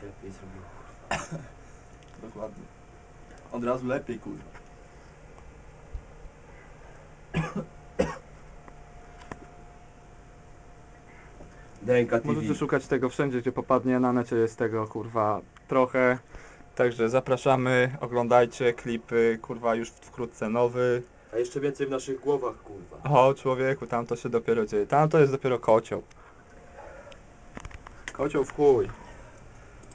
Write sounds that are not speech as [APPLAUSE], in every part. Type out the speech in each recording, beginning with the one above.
się lepiej zrobiło. [COUGHS] Dokładnie. Od razu lepiej, kurwa. [COUGHS] DNK TV. Możecie szukać tego wszędzie, gdzie popadnie. Na necie jest tego kurwa trochę. Także zapraszamy, oglądajcie klipy, kurwa już wkrótce nowy. A jeszcze więcej w naszych głowach, kurwa. O człowieku, tam to się dopiero dzieje. Tam to jest dopiero kocioł. Kocioł w chuj.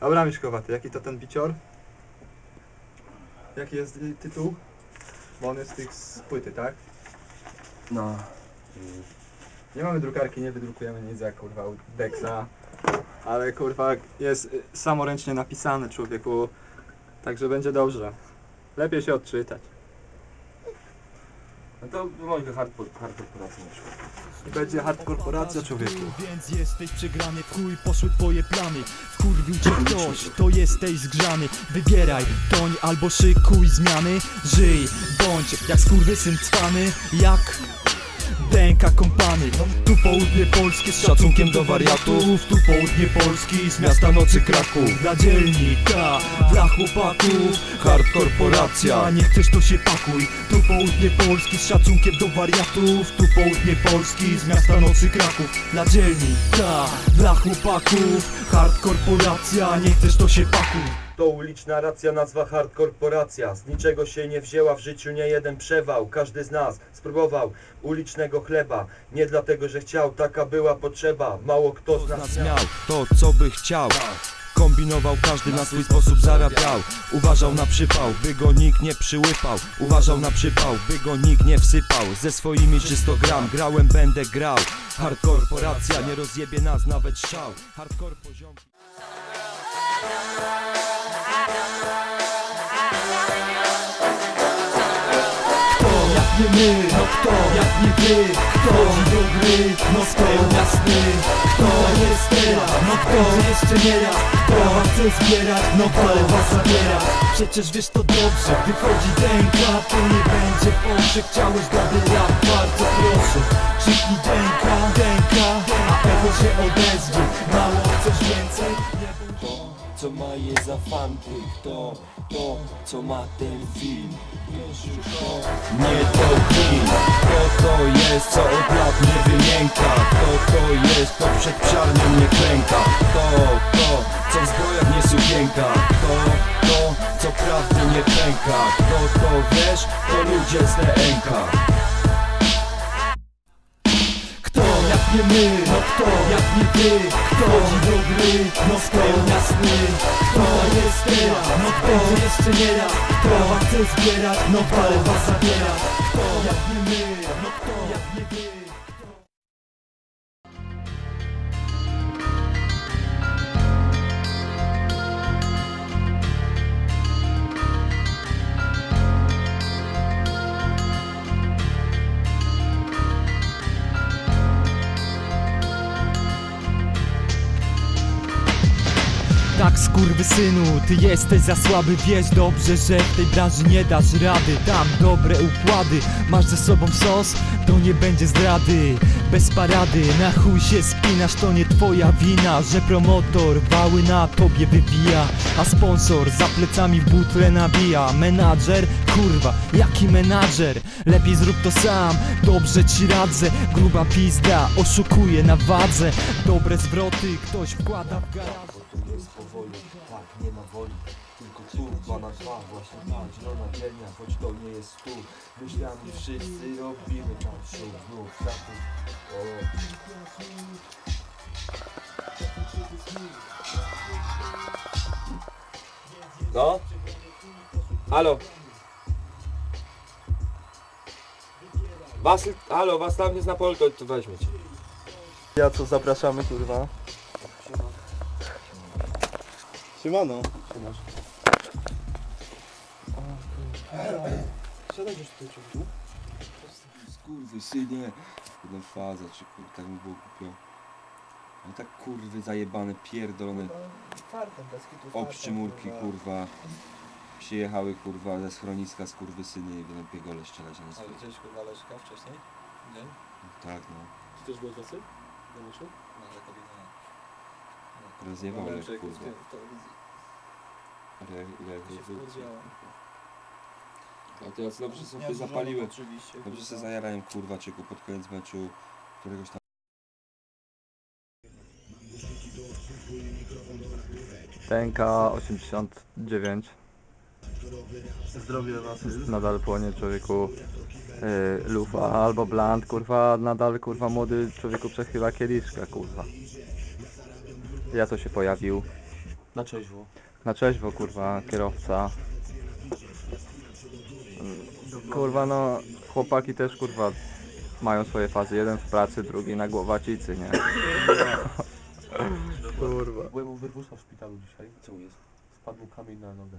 Dobra Miszkowaty, jaki to ten bicior? Jaki jest y, tytuł? Bo on jest z tych z płyty, tak? No. Nie mamy drukarki, nie wydrukujemy nic jak kurwa u Dexa. Ale kurwa jest y, samoręcznie napisany człowieku. Także będzie dobrze. Lepiej się odczytać. No to wymońmy hardcore, hardcore pracę Będzie hard korporacja człowieku. Więc jesteś przegrany, w chuj poszły twoje plany. Wkurwił cię ktoś, to jesteś zgrzany. Wybieraj, toń albo szykuj zmiany. Żyj, bądź jak skurwysyn cwany Jak DNK kompany. Tu południe Polskie z szacunkiem do wariatów Tu południe Polski z miasta nocy Kraków Dla dzielnika, dla chłopaków. Hard korporacja, nie chcesz to się pakuj. Tu południe Polski z szacunkiem do wariatów. Tu południe Polski z miasta nocy Kraków Dla dzielnika, dla chłopaków. Hard korporacja, nie chcesz to się pakuj To uliczna racja, nazwa hard korporacja. Z niczego się nie wzięła w życiu nie jeden przewał. Każdy z nas spróbował ulicznego chleba. Nie dlatego, że chciał, taka była potrzeba. Mało kto z nas miał. to, co by chciał Kombinował, każdy na swój sposób zarabiał Uważał na przypał, by go nikt nie przyłypał Uważał na przypał, by go nikt nie wsypał Ze swoimi 300 gram, grałem, będę grał Hard korporacja, nie rozjebie nas nawet szał Hardcore poziom nie my, no kto jak nie wy? Kto chodzi do gry, no spełnia sny Kto jest teraz, no kto jeszcze nie raz? Kto was chce zbierać, no kto was zabiera? Przecież wiesz to dobrze, gdy wchodzi DNK To nie będzie Porsche, chciałeś dobry rap, bardzo proszę. Krzyknij DNK, DNK, a echo się odezwie. Mało chcesz więcej, To, co ma je za fanty To, to, co ma ten film. To nie to film To, to jest, co od lat nie wymięka To, to jest, kto przed psiarnią nie klęka. To, to, co w zbrojach nie sukienka. To, to, co prawdy nie pęka. Kto to wiesz, to ludzie z DNK nie my, no kto jak nie wy Kto chodzi do gry, no spełnia sny Kto jest teraz, no kto jeszcze nie raz Kto was chce zbierać, no kto was zabiera? Kto jak nie my, no kto jak nie synu, ty jesteś za słaby Wiesz dobrze, że w tej branży nie dasz rady. Dam dobre układy, masz ze sobą sos To nie będzie zdrady, bez parady Na chuj się spinasz, to nie twoja wina Że promotor wały na tobie wybija A sponsor za plecami butle nabija. Menadżer, kurwa, jaki menadżer? Lepiej zrób to sam, dobrze ci radzę. Gruba pizda, oszukuje na wadze. Dobre zwroty, ktoś wkłada w garaż Powoli, tak, nie ma woli Tylko tu, dwa na dwa, właśnie ta zielona dzielnia Choć to nie jest tu Myślami wszyscy robimy tam show znów Taku, o No? Halo? Was, halo, was tam jest na polko, to weźmiecie Ja co zapraszamy, kurwa. Siemano. Siadaj już tutaj, człowieku. Skurwy synie Jedna faza, czy kur, tak mi było głupio No tak kurwy zajebane, pierdolone Fartem, bez kitu, obszczymurki kurwa Przyjechały kurwa ze schroniska skurwy syny i będą piegole strzelać na Ale widziałeś kurwa Leszka wcześniej? Dzień? Tak no Ty też byłeś w nocy? Na meczu? Ale kobieta nie. Rozjebał jak Człowiek kurwa. Ale jak, Się. A teraz dobrze sobie zapaliłem. Oczywiście. Dobrze kurwa. sobie zajarałem kurwa cieku pod koniec meczu któregoś tam. TNK 89 Zdrowie was jest. nadal płonie człowieku yy, lufa albo bland kurwa nadal kurwa młody człowieku przechyla kieliszka kurwa. Ja to się pojawił Na trzeźwo. na trzeźwo kurwa kierowca. Kurwa no chłopaki też kurwa mają swoje fazy, jeden w pracy, drugi na głowacicy, nie? [LAUGHS] Kurwa. Byłem u wyrwusa w szpitalu dzisiaj. Co jest? Spadł kamień na nogę.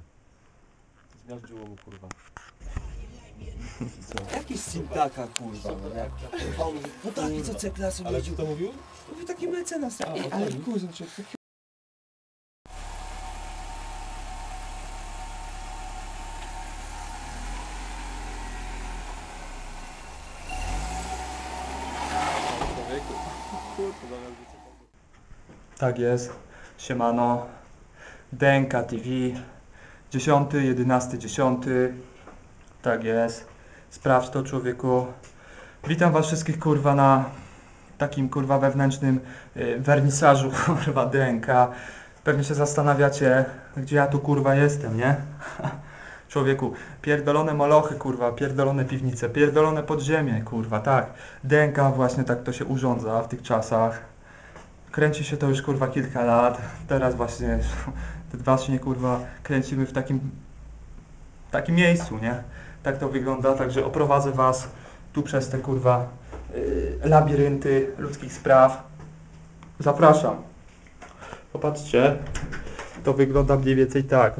Zmiażdżyło mu kurwa. Jakiś syntaka kurwa, no jak... No taki co C klasy Ale jeździł. kto to mówił? Mówi taki mecenas, Ej, ale kuzyn, czy taki... Tak jest. Siemano. DNK TV. 10, 11, 10. Tak jest. Sprawdź to człowieku. Witam was wszystkich kurwa na takim kurwa wewnętrznym y, wernisażu [LAUGHS] kurwa DNK. Pewnie się zastanawiacie, gdzie ja tu kurwa jestem, nie? [LAUGHS] Człowieku, pierdolone molochy, kurwa, pierdolone piwnice, pierdolone podziemie, kurwa, tak. DNK właśnie tak to się urządza w tych czasach. Kręci się to już kurwa kilka lat. Teraz właśnie, [LAUGHS] właśnie kurwa kręcimy w takim, takim miejscu, nie? Tak to wygląda, także oprowadzę was tu przez te kurwa yy, labirynty ludzkich spraw. Zapraszam. Popatrzcie, to wygląda mniej więcej tak.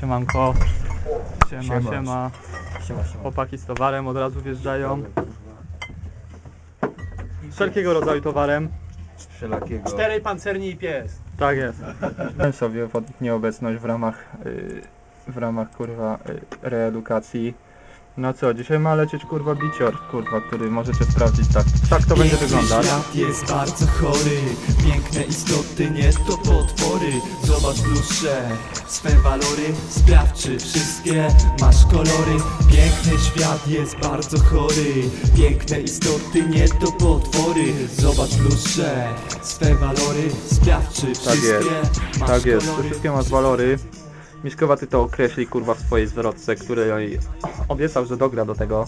Siemanko. Siema, Siema. siema. Chłopaki z towarem od razu wjeżdżają. Wszelkiego rodzaju towarem. Wszelakiego. Czterej pancerni i pies. Tak jest. Wziąłem sobie w nieobecność w ramach, y, w ramach kurwa y, reedukacji. No co, dzisiaj ma lecieć kurwa bicior, kurwa, który możecie sprawdzić tak. Tak to będzie wyglądać. świat jest bardzo chory Piękne istoty, nie to potwory Zobacz w lustrze swe walory Sprawdź czy wszystkie masz kolory Piękny świat jest bardzo chory Piękne istoty, nie to potwory Zobacz w lustrze swe walory Sprawdź czy wszystkie masz Tak jest, to kolory wszystkie masz walory. Miśkowa ty to określi kurwa w swojej zwrotce, której obiecał, że dogra do tego.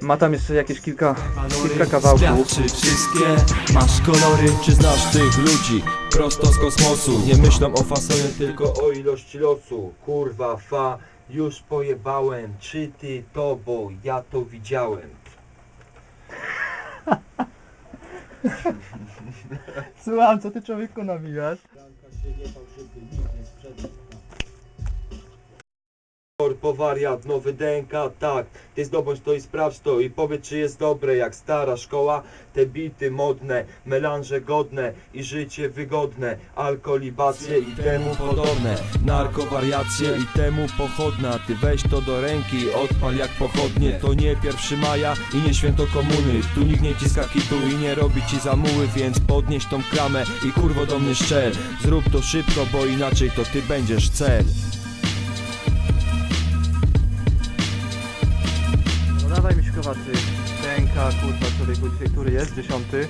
Ma tam jeszcze jakieś kilka, kilka kawałków. Czy wszystkie masz kolory Czy znasz tych ludzi prosto z kosmosu? Nie myślą o fasonie, tylko Tylko o ilości losu, kurwa fa, już pojebałem, czy ty to, bo ja to widziałem. [LAUGHS] Słucham, co ty człowieku nawijasz? Korpo wariat, nowy DNK, tak, ty zdobądź to i sprawdź to i powiedz czy jest dobre jak stara szkoła, te bity modne, melanże godne i życie wygodne, alkoholibacje i temu podobne. Narkowariacje i temu pochodna. Ty weź to do ręki, odpal jak pochodnie. To nie pierwszy maja i nie święto komuny. Tu nikt nie ciska kitu i nie robi ci zamuły Więc podnieś tą kramę i kurwo do mnie szczel. Zrób to szybko, bo inaczej to ty będziesz cel Miśkowaty. DNK, kurwa, człowieku, dzisiaj który jest? Dziesiąty?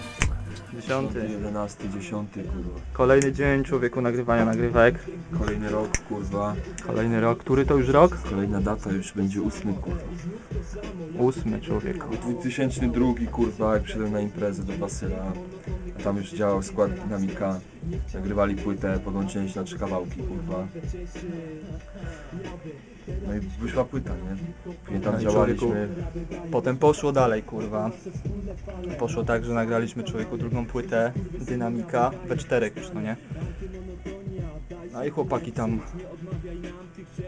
Dziesiąty. 11, 10 kurwa. Kolejny dzień człowieku nagrywania nagrywek. Kolejny rok kurwa. Kolejny rok. Który to już rok? Kolejna data już będzie 8 kurwa. Ósmy człowieku. 2002 kurwa jak przyszedłem na imprezę do Basyla. Tam już działał skład dynamika. Nagrywali płytę, podłączyli się na trzy kawałki kurwa. No i wyszła płyta, nie? Później tam No i działaliśmy. Potem poszło dalej, kurwa. Poszło tak, że nagraliśmy człowieku drugą płytę, Dynamika, we czterech już, no nie? No i chłopaki tam,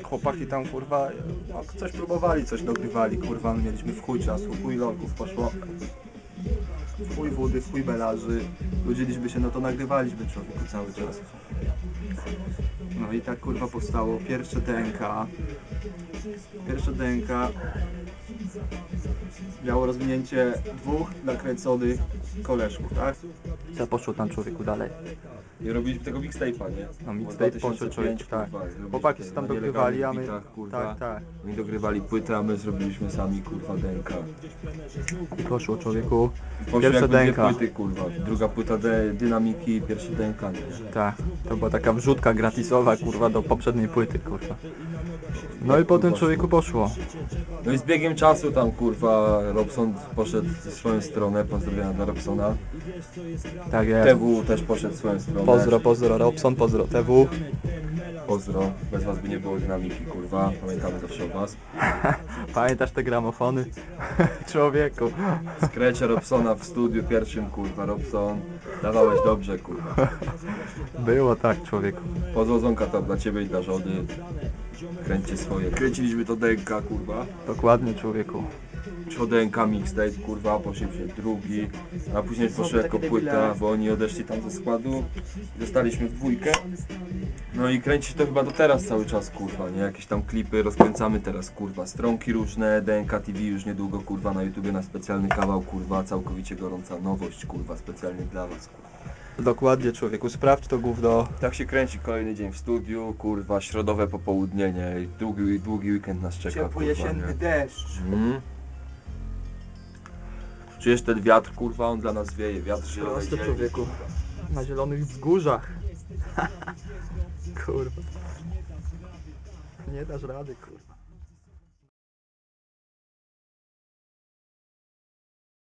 chłopaki tam, kurwa, no, coś próbowali, coś dogrywali, kurwa, my mieliśmy w chuj czasu, chuj lorków poszło. Chuj wody, chuj belaży. Nudziliśmy się, no to nagrywaliśmy człowieku cały czas. No i tak kurwa powstało pierwsze DNK. Pierwsze DNK. Miało rozwinięcie dwóch nakręconych koleżków, tak? Co poszło tam człowieku dalej? I robiliśmy tego mixtape'a, nie? No mixtape 2005, poszło człowiek, tak. Chłopaki się tam dogrywali, a my... Tak, tak. Oni dogrywali płytę, a my zrobiliśmy sami kurwa DNK. I poszło człowieku. Dwie DNK. płyty kurwa. Druga płyta D, dynamiki, pierwszy DNK. Nie? Tak, to była taka wrzutka gratisowa, kurwa, do poprzedniej płyty, kurwa. No i potem człowieku poszło. No i z biegiem czasu tam kurwa Robson poszedł w swoją stronę, pozdrowienia dla Robsona. Tak jest. TW też poszedł w swoją stronę. Pozdro, pozdro Robson, pozdro TW. Pozdro. Bez was by nie było dynamiki kurwa. Pamiętamy zawsze o was. [LAUGHS] Pamiętasz te gramofony? [LAUGHS] Człowieku. Skrecie Robsona w studiu pierwszym kurwa. Robson, dawałeś dobrze kurwa. [LAUGHS] Było tak, człowieku. Podzłodzonka to dla ciebie i dla żony. Kręćcie swoje. Kręciliśmy to DNK kurwa. Dokładnie, człowieku. Czy DNK mixtape kurwa, poszedł się drugi, a później poszedł jako płyta, bo oni odeszli tam ze składu. Zostaliśmy w dwójkę. No i kręci to chyba do teraz cały czas kurwa, nie? Jakieś tam klipy rozkręcamy teraz kurwa. Stronki różne, DNK TV już niedługo kurwa na YouTubie na specjalny kawał kurwa, całkowicie gorąca nowość kurwa, specjalnie dla was kurwa. Dokładnie, człowieku. Sprawdź to gówno. Tak się kręci kolejny dzień w studiu, kurwa, środowe popołudnie, nie? I Długi, długi weekend nas czeka Ciepły kurwa, jesienny nie? deszcz. Mhm. Czujesz ten wiatr, kurwa, on dla nas wieje, wiatr zielonej Proste, ziemi. człowieku. Na zielonych wzgórzach. [LAUGHS] kurwa. Nie dasz rady, kurwa.